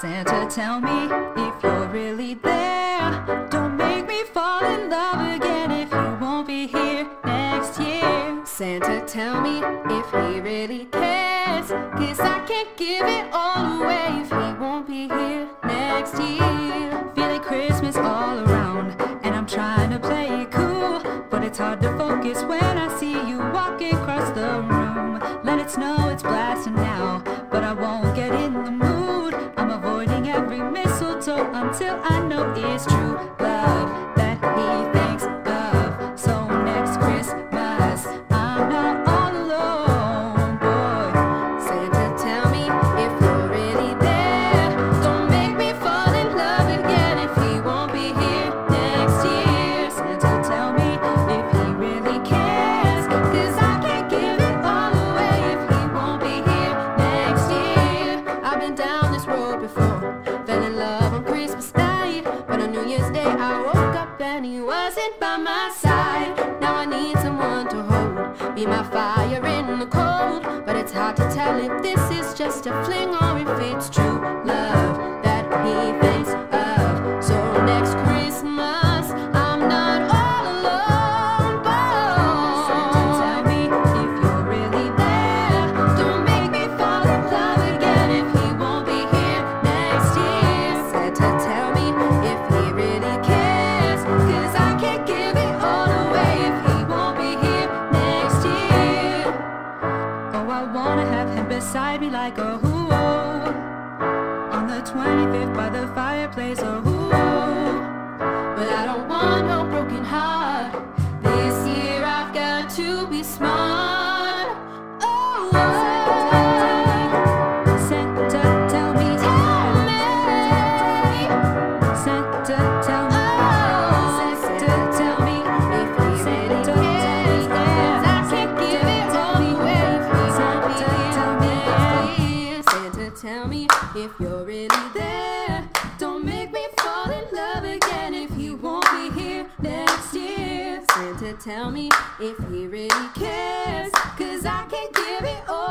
Santa, tell me if you're really there. Don't make me fall in love again if you won't be here next year. Santa, tell me if he really cares. Cause I can't give it all away if he won't be here next year. Feeling Christmas all around, and I'm trying to play it cool. But it's hard to focus when I see you walking across the room. Let it snow, it's blasting. Mistletoe until I know it's true love that he he wasn't by my side. Now I need someone to hold, be my fire in the cold. But it's hard to tell if this is just a fling beside me like a hoo On the 25th by the fireplace, a hoo if you're really there. Don't make me fall in love again if you won't be here next year. Santa, tell me if he really cares, cause I can't give it all.